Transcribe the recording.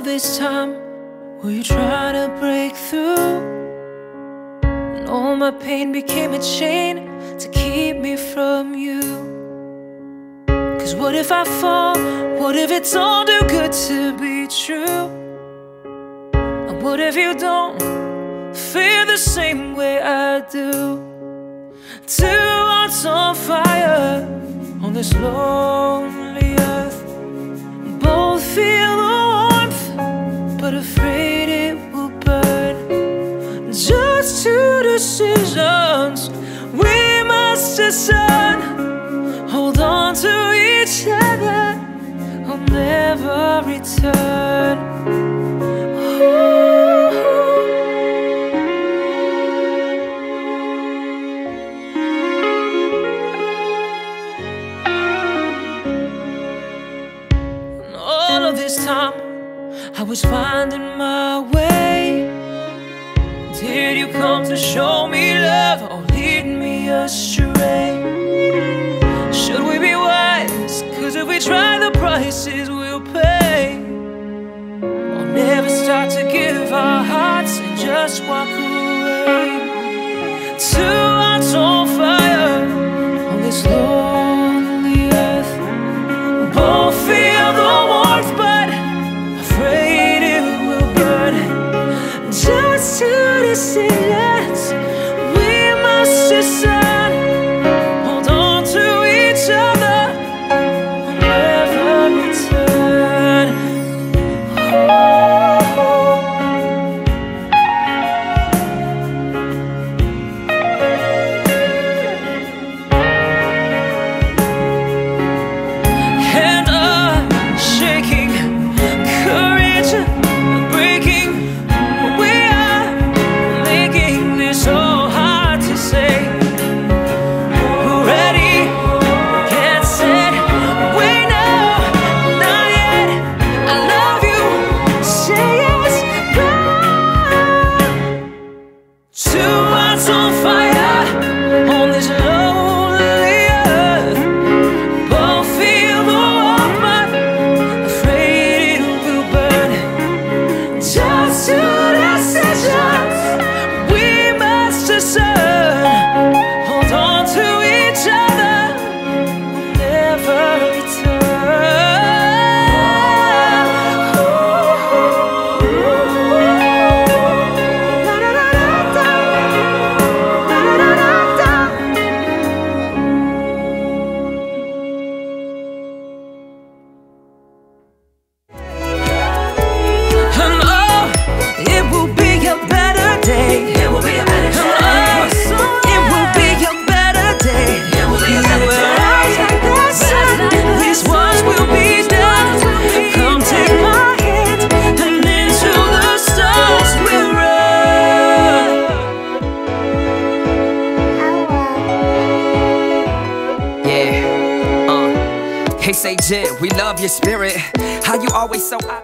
of this time, were you trying to break through? And all my pain became a chain to keep me from you. Cause what if I fall? What if it's all too good to be true? And what if you don't feel the same way I do? Two hearts on fire on this lonely earth. Both feel discern. Hold on to each other, I'll never return. All of this time, I was finding my way. Did you come to show me love or lead me astray? Just walk away. Two hearts on fire on this lonely earth. Both feel the warmth, but afraid it will burn. Just two decisions Yeah. Uh. Hey, say Jid, we love your spirit. How you always so.